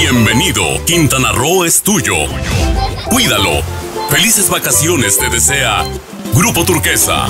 Bienvenido, Quintana Roo es tuyo. Cuídalo. Felices vacaciones te desea Grupo Turquesa.